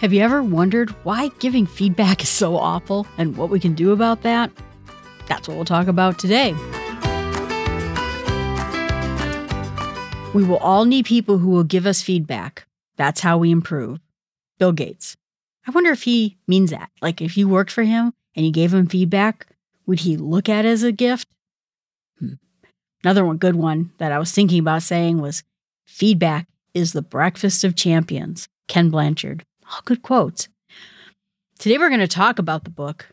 Have you ever wondered why giving feedback is so awful and what we can do about that? That's what we'll talk about today. We will all need people who will give us feedback. That's how we improve. Bill Gates. I wonder if he means that. Like if you worked for him and you gave him feedback, would he look at it as a gift? Hmm. Another one, good one that I was thinking about saying was feedback is the breakfast of champions. Ken Blanchard. All good quotes. Today we're going to talk about the book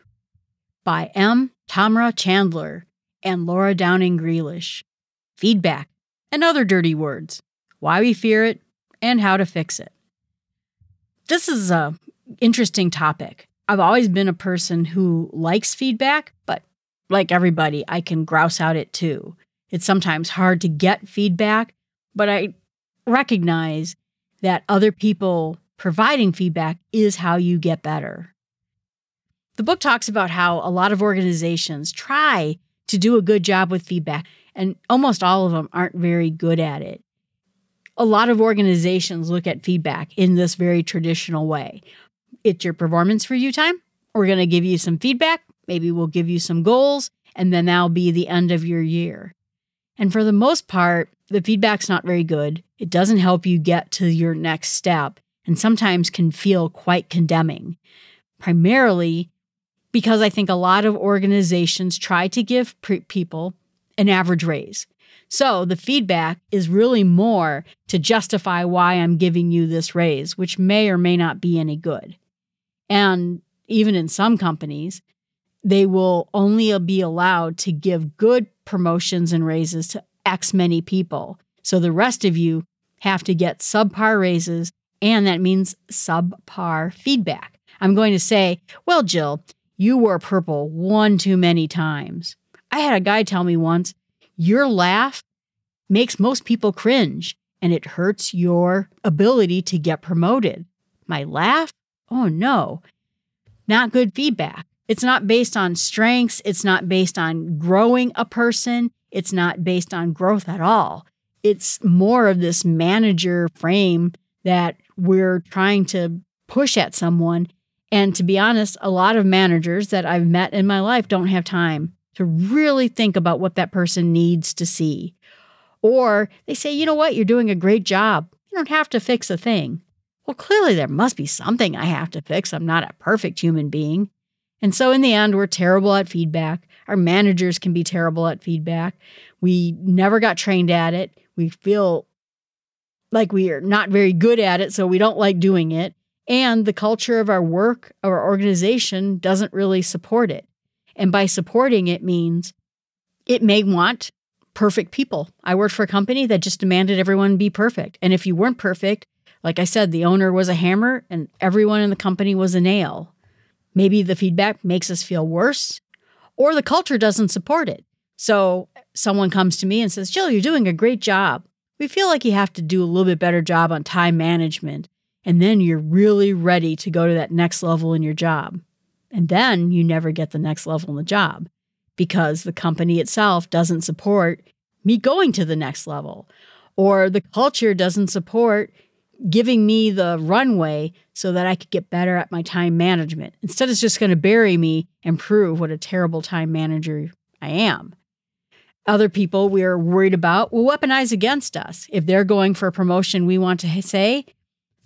by M. Tamra Chandler and Laura Downing Grealish. Feedback and other dirty words. Why we fear it and how to fix it. This is a interesting topic. I've always been a person who likes feedback, but like everybody, I can grouse out it too. It's sometimes hard to get feedback, but I recognize that other people providing feedback is how you get better. The book talks about how a lot of organizations try to do a good job with feedback, and almost all of them aren't very good at it. A lot of organizations look at feedback in this very traditional way. It's your performance review time. We're going to give you some feedback. Maybe we'll give you some goals, and then that'll be the end of your year. And for the most part, the feedback's not very good. It doesn't help you get to your next step and sometimes can feel quite condemning, primarily because I think a lot of organizations try to give pre- people an average raise. So the feedback is really more to justify why I'm giving you this raise, which may or may not be any good. And even in some companies, they will only be allowed to give good promotions and raises to X many people. So the rest of you have to get subpar raises, and that means subpar feedback. I'm going to say, well, Jill, you wore purple one too many times. I had a guy tell me once, your laugh makes most people cringe and it hurts your ability to get promoted. My laugh? Oh no. Not good feedback. It's not based on strengths. It's not based on growing a person. It's not based on growth at all. It's more of this manager frame that we're trying to push at someone. And to be honest, a lot of managers that I've met in my life don't have time to really think about what that person needs to see. Or they say, you know what, you're doing a great job. You don't have to fix a thing. Well, clearly there must be something I have to fix. I'm not a perfect human being. And so in the end, we're terrible at feedback. Our managers can be terrible at feedback. We never got trained at it. We feel like we are not very good at it, so we don't like doing it. And the culture of our work, our organization doesn't really support it. And by supporting it means it may want perfect people. I worked for a company that just demanded everyone be perfect. And if you weren't perfect, like I said, the owner was a hammer and everyone in the company was a nail. Maybe the feedback makes us feel worse, or the culture doesn't support it. So someone comes to me and says, Jill, you're doing a great job. We feel like you have to do a little bit better job on time management. And then you're really ready to go to that next level in your job. And then you never get the next level in the job because the company itself doesn't support me going to the next level, or the culture doesn't support giving me the runway so that I could get better at my time management. Instead, it's just going to bury me and prove what a terrible time manager I am. Other people we're worried about will weaponize against us. If they're going for a promotion we want to say,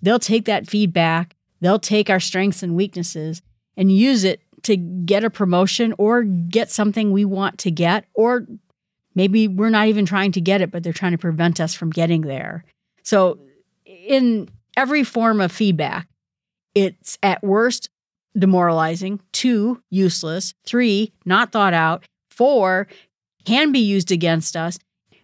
they'll take that feedback, they'll take our strengths and weaknesses and use it to get a promotion or get something we want to get, or maybe we're not even trying to get it, but they're trying to prevent us from getting there. So, in every form of feedback, it's at worst demoralizing, two, useless, three, not thought out, four, can be used against us.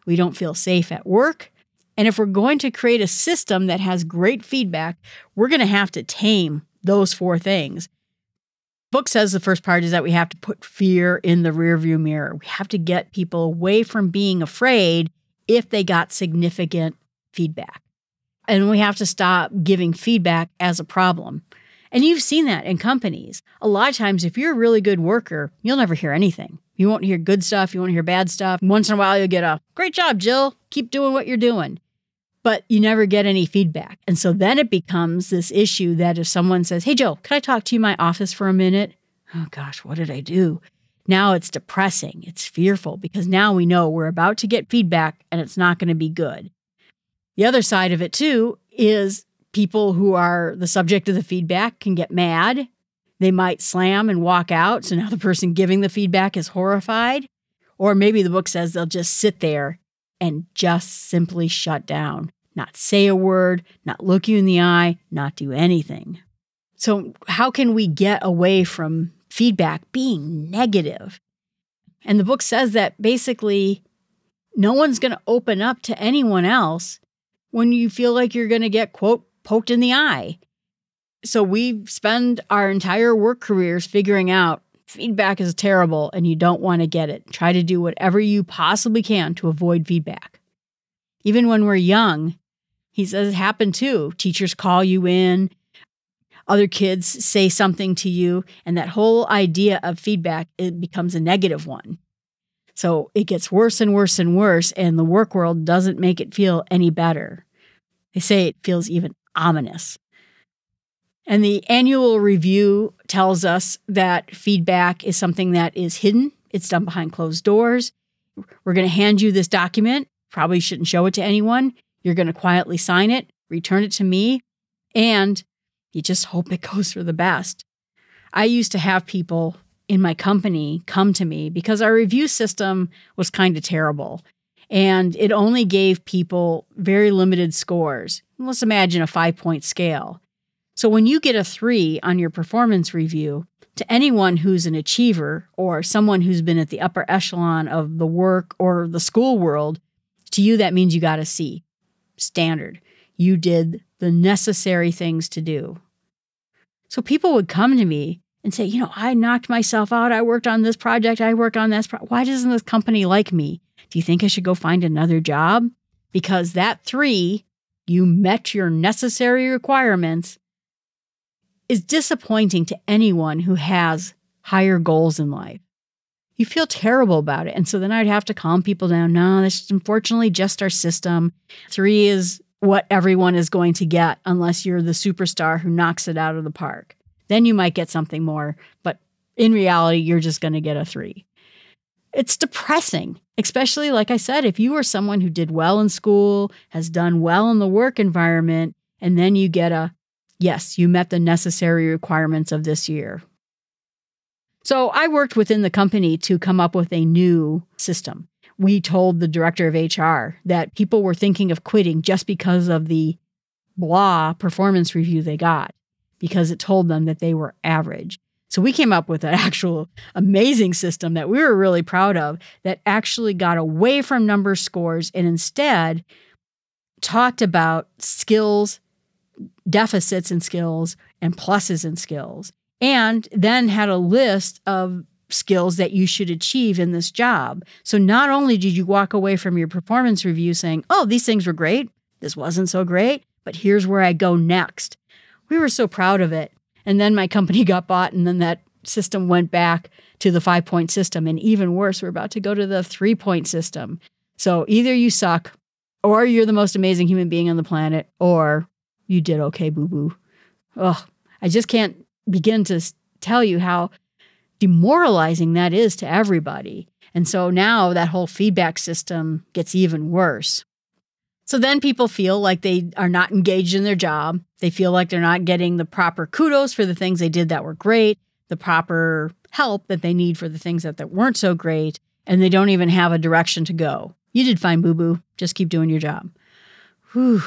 We don't feel safe at work. And if we're going to create a system that has great feedback, we're going to have to tame those four things book says the first part is that we have to put fear in the rearview mirror. We have to get people away from being afraid if they got significant feedback. And we have to stop giving feedback as a problem. And you've seen that in companies. A lot of times, if you're a really good worker, you'll never hear anything. You won't hear good stuff, you won't hear bad stuff. Once in a while, you'll get a great job, Jill. Keep doing what you're doing. but you never get any feedback. And so then it becomes this issue that if someone says, Hey, Joe, can I talk to you in my office for a minute? Oh gosh, what did I do? Now it's depressing. It's fearful because now we know we're about to get feedback and it's not going to be good. The other side of it, too, is people who are the subject of the feedback can get mad. They might slam and walk out. So now the person giving the feedback is horrified. Or maybe the book says they'll just sit there and just simply shut down, not say a word, not look you in the eye, not do anything. So, how can we get away from feedback being negative? And the book says that basically no one's going to open up to anyone else when you feel like you're going to get, quote, poked in the eye. So we spend our entire work careers figuring out feedback is terrible and you don't want to get it. Try to do whatever you possibly can to avoid feedback. Even when we're young, he says it happened too. Teachers call you in, other kids say something to you, and that whole idea of feedback it becomes a negative one. So it gets worse and worse and worse, and the work world doesn't make it feel any better. They say it feels even ominous. And the annual review tells us that feedback is something that is hidden, it's done behind closed doors. We're going to hand you this document, probably shouldn't show it to anyone. You're going to quietly sign it, return it to me, and you just hope it goes for the best. I used to have people in my company come to me because our review system was kind of terrible and it only gave people very limited scores. Let's imagine a five point scale. So when you get a three on your performance review, to anyone who's an achiever or someone who's been at the upper echelon of the work or the school world, to you that means you got a C. Standard. You did the necessary things to do. So people would come to me and say, you know, I knocked myself out. I worked on this project. I worked on this. Pro- Why doesn't this company like me? Do you think I should go find another job? Because that three, you met your necessary requirements, is disappointing to anyone who has higher goals in life. You feel terrible about it. And so then I'd have to calm people down. No, that's unfortunately just our system. Three is what everyone is going to get unless you're the superstar who knocks it out of the park. Then you might get something more, but in reality, you're just going to get a three. It's depressing, especially like I said, if you are someone who did well in school, has done well in the work environment, and then you get a yes, you met the necessary requirements of this year. So I worked within the company to come up with a new system. We told the director of HR that people were thinking of quitting just because of the blah performance review they got, because it told them that they were average. So we came up with an actual amazing system that we were really proud of that actually got away from number scores and instead talked about skills, deficits in skills, and pluses in skills, and then had a list of skills that you should achieve in this job. So not only did you walk away from your performance review saying, oh, these things were great, this wasn't so great, but here's where I go next. We were so proud of it. And then my company got bought, and then that system went back to the five point system. And even worse, we're about to go to the three point system. So either you suck, or you're the most amazing human being on the planet, or you did okay, boo boo. Ugh, I just can't begin to tell you how demoralizing that is to everybody. And so now that whole feedback system gets even worse. So then people feel like they are not engaged in their job. They feel like they're not getting the proper kudos for the things they did that were great, the proper help that they need for the things that, that weren't so great, and they don't even have a direction to go. You did fine, boo boo. Just keep doing your job. Whew.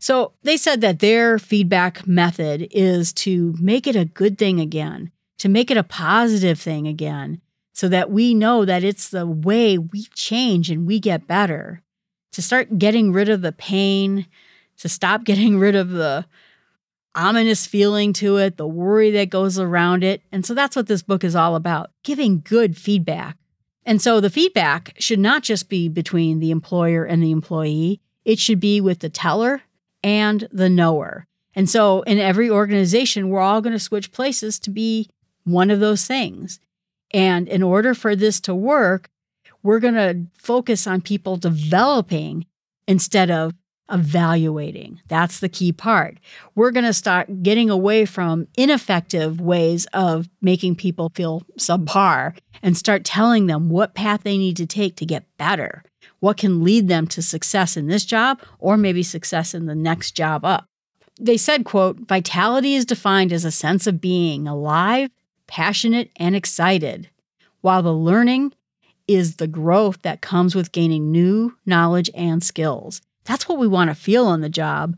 So they said that their feedback method is to make it a good thing again, to make it a positive thing again, so that we know that it's the way we change and we get better to start getting rid of the pain, to stop getting rid of the ominous feeling to it, the worry that goes around it. And so that's what this book is all about giving good feedback. And so the feedback should not just be between the employer and the employee, it should be with the teller and the knower. And so in every organization, we're all going to switch places to be one of those things. And in order for this to work, we're going to focus on people developing instead of evaluating. That's the key part. We're going to start getting away from ineffective ways of making people feel subpar and start telling them what path they need to take to get better, what can lead them to success in this job or maybe success in the next job up. They said, quote, vitality is defined as a sense of being alive, passionate, and excited, while the learning is the growth that comes with gaining new knowledge and skills. That's what we want to feel on the job.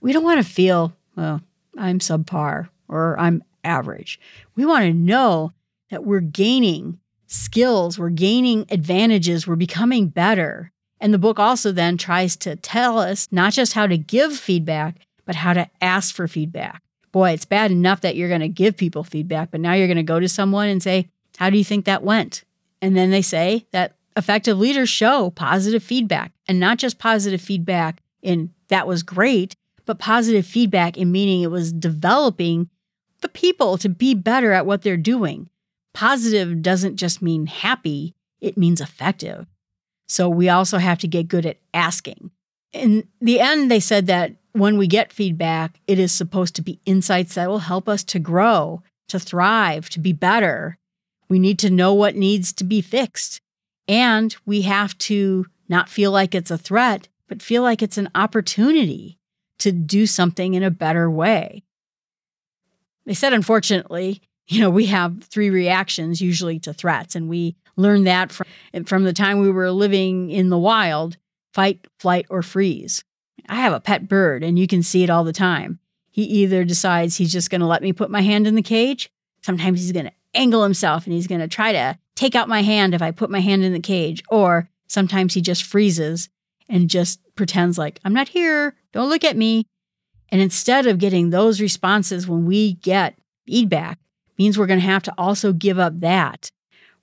We don't want to feel, well, I'm subpar or I'm average. We want to know that we're gaining skills, we're gaining advantages, we're becoming better. And the book also then tries to tell us not just how to give feedback, but how to ask for feedback. Boy, it's bad enough that you're going to give people feedback, but now you're going to go to someone and say, How do you think that went? And then they say that effective leaders show positive feedback and not just positive feedback in that was great, but positive feedback in meaning it was developing the people to be better at what they're doing. Positive doesn't just mean happy, it means effective. So we also have to get good at asking. In the end, they said that when we get feedback, it is supposed to be insights that will help us to grow, to thrive, to be better. We need to know what needs to be fixed. And we have to not feel like it's a threat, but feel like it's an opportunity to do something in a better way. They said, unfortunately, you know, we have three reactions usually to threats, and we learned that from, from the time we were living in the wild fight, flight, or freeze. I have a pet bird, and you can see it all the time. He either decides he's just going to let me put my hand in the cage, sometimes he's going to angle himself and he's going to try to take out my hand if I put my hand in the cage, or sometimes he just freezes and just pretends like, I'm not here, don't look at me. And instead of getting those responses when we get feedback, means we're going to have to also give up that.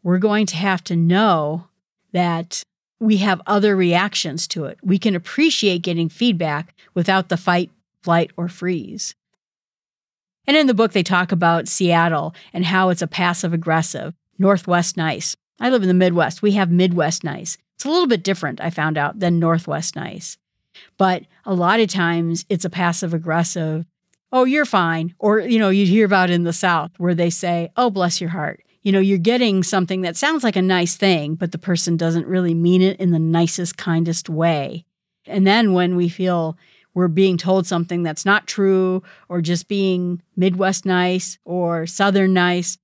We're going to have to know that we have other reactions to it. We can appreciate getting feedback without the fight, flight, or freeze. And in the book, they talk about Seattle and how it's a passive aggressive, Northwest nice. I live in the Midwest. We have Midwest nice. It's a little bit different, I found out, than Northwest nice. But a lot of times it's a passive aggressive, oh, you're fine. Or, you know, you hear about in the South where they say, oh, bless your heart. You know, you're getting something that sounds like a nice thing, but the person doesn't really mean it in the nicest, kindest way. And then when we feel we're being told something that's not true or just being Midwest nice or Southern nice,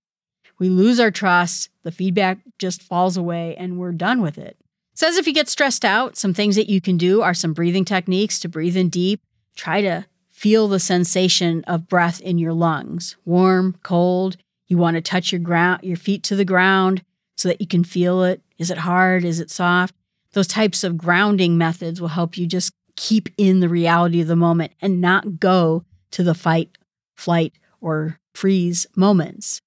we lose our trust, the feedback just falls away, and we're done with it. says if you get stressed out, some things that you can do are some breathing techniques to breathe in deep. Try to feel the sensation of breath in your lungs warm, cold. You want to touch your ground, your feet to the ground so that you can feel it. Is it hard? Is it soft? Those types of grounding methods will help you just keep in the reality of the moment and not go to the fight, flight, or freeze moments.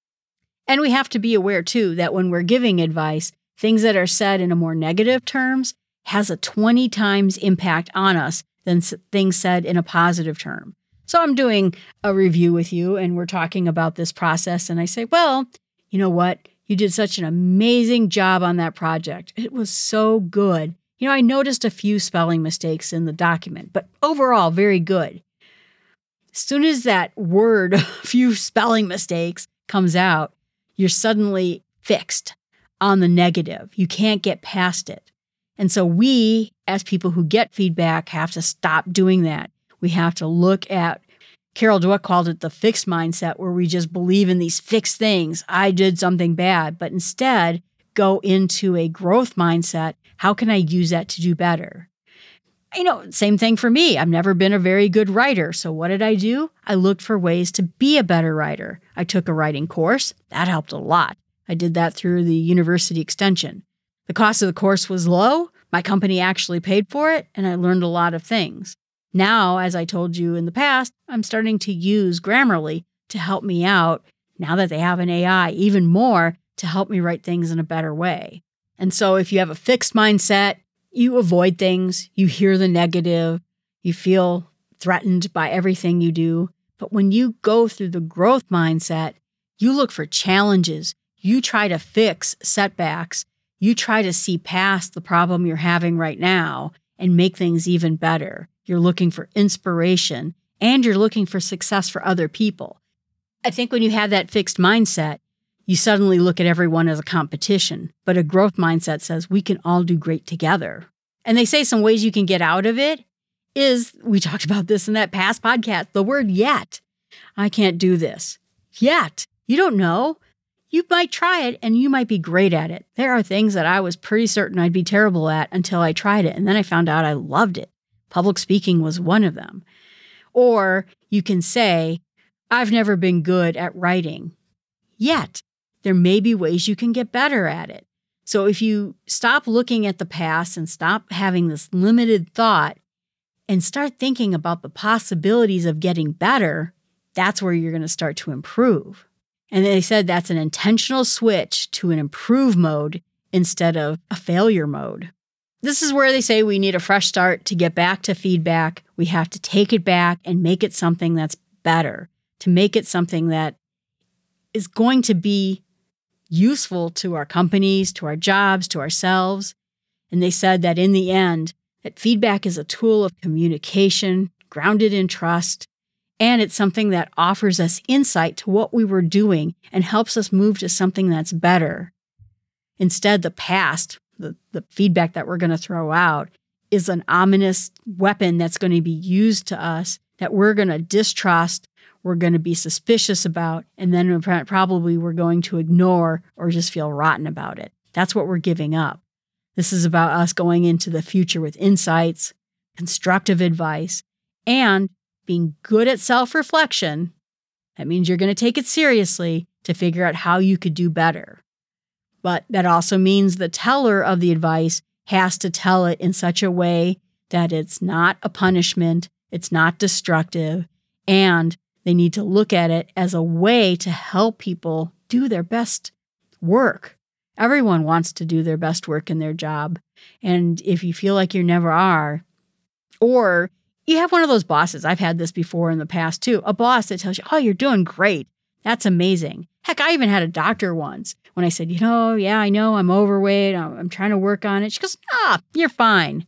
And we have to be aware too that when we're giving advice, things that are said in a more negative terms has a 20 times impact on us than things said in a positive term. So I'm doing a review with you and we're talking about this process and I say, "Well, you know what? You did such an amazing job on that project. It was so good. You know, I noticed a few spelling mistakes in the document, but overall, very good. As soon as that word, a few spelling mistakes, comes out, you're suddenly fixed on the negative. You can't get past it. And so, we, as people who get feedback, have to stop doing that. We have to look at, Carol Dweck called it the fixed mindset, where we just believe in these fixed things. I did something bad, but instead go into a growth mindset how can I use that to do better? You know, same thing for me. I've never been a very good writer. So, what did I do? I looked for ways to be a better writer. I took a writing course. That helped a lot. I did that through the university extension. The cost of the course was low. My company actually paid for it, and I learned a lot of things. Now, as I told you in the past, I'm starting to use Grammarly to help me out now that they have an AI, even more to help me write things in a better way. And so if you have a fixed mindset, you avoid things, you hear the negative, you feel threatened by everything you do. But when you go through the growth mindset, you look for challenges, you try to fix setbacks, you try to see past the problem you're having right now and make things even better. You're looking for inspiration and you're looking for success for other people. I think when you have that fixed mindset, you suddenly look at everyone as a competition. But a growth mindset says we can all do great together. And they say some ways you can get out of it is we talked about this in that past podcast the word yet. I can't do this yet. You don't know. You might try it and you might be great at it. There are things that I was pretty certain I'd be terrible at until I tried it. And then I found out I loved it. Public speaking was one of them. Or you can say, I've never been good at writing. Yet, there may be ways you can get better at it. So if you stop looking at the past and stop having this limited thought and start thinking about the possibilities of getting better, that's where you're going to start to improve. And they said that's an intentional switch to an improve mode instead of a failure mode. This is where they say we need a fresh start to get back to feedback. We have to take it back and make it something that's better, to make it something that is going to be useful to our companies, to our jobs, to ourselves. And they said that in the end, that feedback is a tool of communication grounded in trust and it's something that offers us insight to what we were doing and helps us move to something that's better. Instead, the past, the, the feedback that we're going to throw out, is an ominous weapon that's going to be used to us that we're going to distrust, we're going to be suspicious about, and then probably we're going to ignore or just feel rotten about it. That's what we're giving up. This is about us going into the future with insights, constructive advice, and being good at self reflection, that means you're going to take it seriously to figure out how you could do better. But that also means the teller of the advice has to tell it in such a way that it's not a punishment, it's not destructive, and they need to look at it as a way to help people do their best work. Everyone wants to do their best work in their job. And if you feel like you never are, or you have one of those bosses. I've had this before in the past too. A boss that tells you, "Oh, you're doing great. That's amazing." Heck, I even had a doctor once when I said, "You know, yeah, I know I'm overweight. I'm, trying to work on it." She goes, "Ah, you're fine."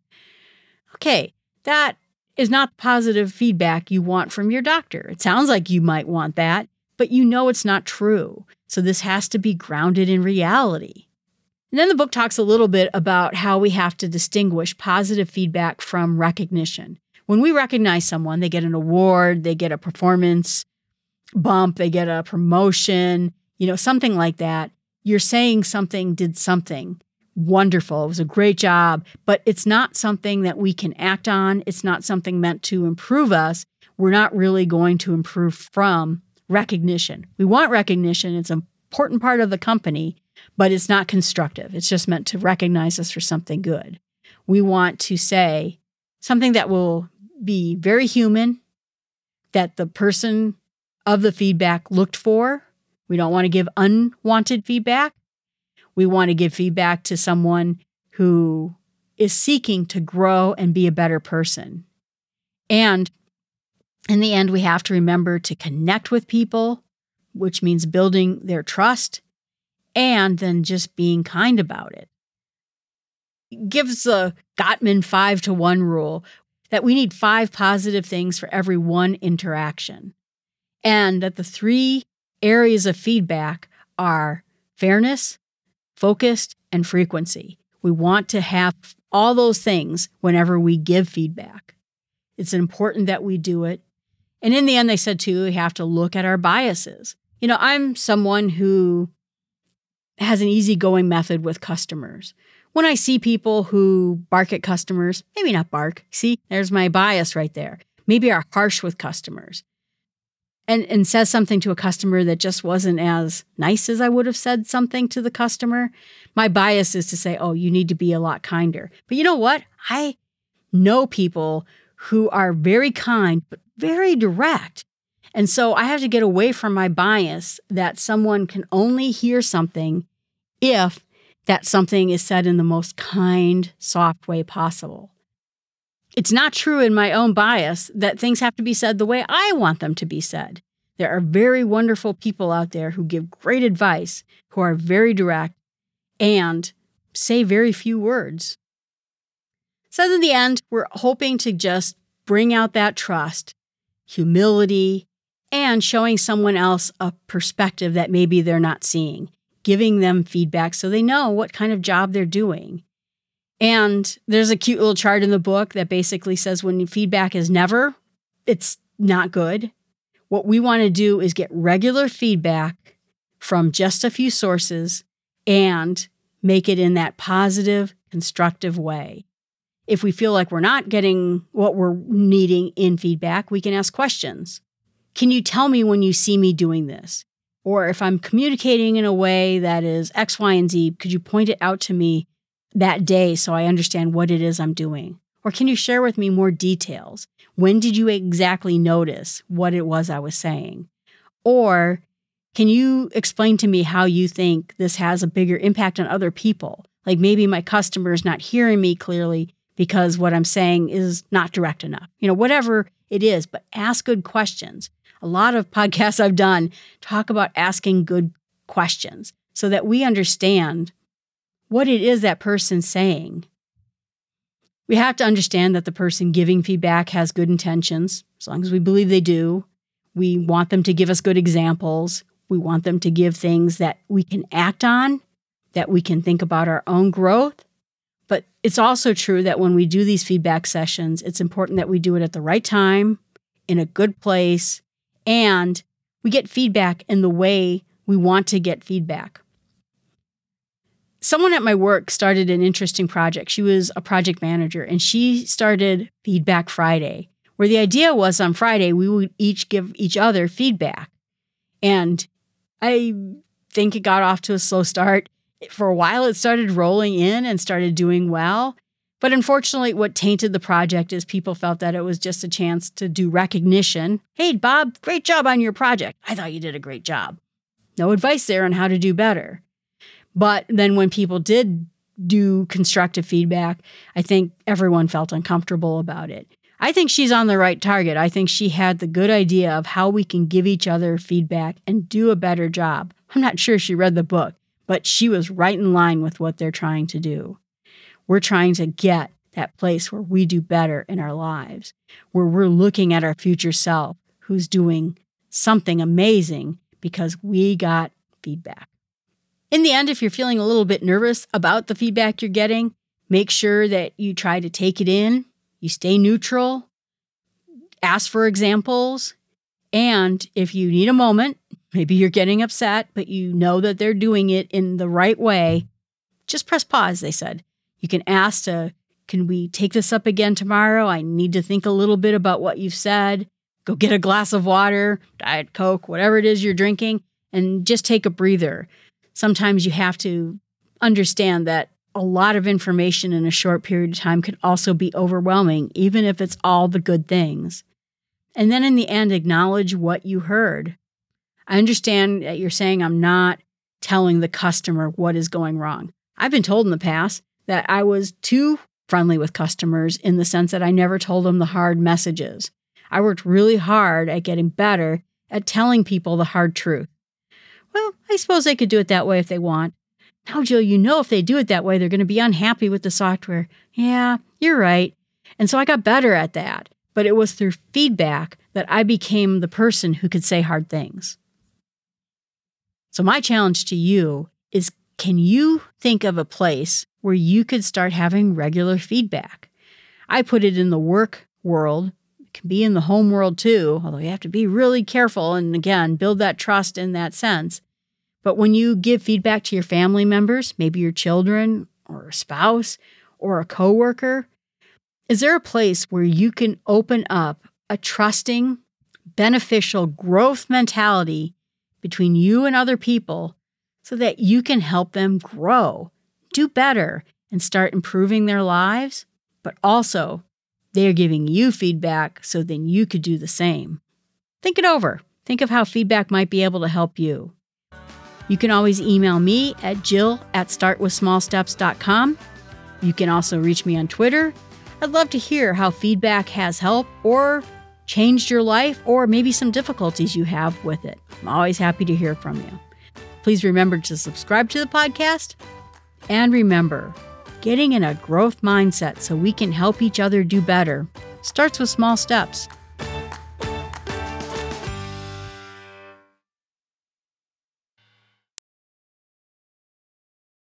Okay, that is not positive feedback you want from your doctor. It sounds like you might want that, but you know it's not true. So this has to be grounded in reality. And then the book talks a little bit about how we have to distinguish positive feedback from recognition when we recognize someone, they get an award, they get a performance bump, they get a promotion, you know, something like that. You're saying something did something wonderful. It was a great job, but it's not something that we can act on. It's not something meant to improve us. We're not really going to improve from recognition. We want recognition, it's an important part of the company, but it's not constructive. It's just meant to recognize us for something good. We want to say something that will be very human, that the person of the feedback looked for. We don't want to give unwanted feedback. We want to give feedback to someone who is seeking to grow and be a better person. And in the end, we have to remember to connect with people, which means building their trust and then just being kind about it. it gives the Gottman five to one rule, that we need five positive things for every one interaction. And that the three areas of feedback are fairness, focused, and frequency. We want to have all those things whenever we give feedback. It's important that we do it. And in the end, they said too, we have to look at our biases. You know, I'm someone who has an easygoing method with customers when I see people who bark at customers, maybe not bark, see, there's my bias right there, maybe are harsh with customers and, and says something to a customer that just wasn't as nice as I would have said something to the customer, my bias is to say, oh, you need to be a lot kinder. But you know what? I know people who are very kind, but very direct. And so I have to get away from my bias that someone can only hear something if that something is said in the most kind, soft way possible. It's not true in my own bias that things have to be said the way I want them to be said. There are very wonderful people out there who give great advice, who are very direct, and say very few words. So, in the end, we're hoping to just bring out that trust, humility, and showing someone else a perspective that maybe they're not seeing, giving them feedback so they know what kind of job they're doing. And there's a cute little chart in the book that basically says when feedback is never, it's not good. What we want to do is get regular feedback from just a few sources and make it in that positive, constructive way. If we feel like we're not getting what we're needing in feedback, we can ask questions. Can you tell me when you see me doing this? Or if I'm communicating in a way that is X, Y, and Z, could you point it out to me that day so I understand what it is I'm doing? Or can you share with me more details? When did you exactly notice what it was I was saying? Or can you explain to me how you think this has a bigger impact on other people? Like maybe my customer is not hearing me clearly because what I'm saying is not direct enough. You know, whatever it is, but ask good questions. A lot of podcasts I've done talk about asking good questions so that we understand what it is that person's saying. We have to understand that the person giving feedback has good intentions, as long as we believe they do. We want them to give us good examples. We want them to give things that we can act on, that we can think about our own growth. But it's also true that when we do these feedback sessions, it's important that we do it at the right time, in a good place, and we get feedback in the way we want to get feedback. Someone at my work started an interesting project. She was a project manager and she started Feedback Friday, where the idea was on Friday we would each give each other feedback. And I think it got off to a slow start. For a while, it started rolling in and started doing well. But unfortunately, what tainted the project is people felt that it was just a chance to do recognition. Hey, Bob, great job on your project. I thought you did a great job. No advice there on how to do better. But then when people did do constructive feedback, I think everyone felt uncomfortable about it. I think she's on the right target. I think she had the good idea of how we can give each other feedback and do a better job. I'm not sure she read the book, but she was right in line with what they're trying to do. We're trying to get that place where we do better in our lives, where we're looking at our future self who's doing something amazing because we got feedback. In the end, if you're feeling a little bit nervous about the feedback you're getting, make sure that you try to take it in, you stay neutral, ask for examples, and if you need a moment, maybe you're getting upset, but you know that they're doing it in the right way, just press pause, they said. You can ask to, can we take this up again tomorrow? I need to think a little bit about what you've said. Go get a glass of water, Diet Coke, whatever it is you're drinking, and just take a breather. Sometimes you have to understand that a lot of information in a short period of time can also be overwhelming, even if it's all the good things. And then in the end, acknowledge what you heard. I understand that you're saying I'm not telling the customer what is going wrong. I've been told in the past that I was too friendly with customers in the sense that I never told them the hard messages. I worked really hard at getting better at telling people the hard truth. Well, I suppose they could do it that way if they want. Now, Jill, you know if they do it that way, they're going to be unhappy with the software. Yeah, you're right. And so I got better at that. But it was through feedback that I became the person who could say hard things. So, my challenge to you is can you think of a place where you could start having regular feedback. I put it in the work world, it can be in the home world too, although you have to be really careful and again, build that trust in that sense. But when you give feedback to your family members, maybe your children or a spouse or a coworker, is there a place where you can open up a trusting, beneficial growth mentality between you and other people so that you can help them grow do better and start improving their lives, but also they are giving you feedback so then you could do the same. Think it over. Think of how feedback might be able to help you. You can always email me at jill at startwithsmallsteps.com. You can also reach me on Twitter. I'd love to hear how feedback has helped or changed your life or maybe some difficulties you have with it. I'm always happy to hear from you. Please remember to subscribe to the podcast and remember, Getting in a growth mindset so we can help each other do better starts with small steps.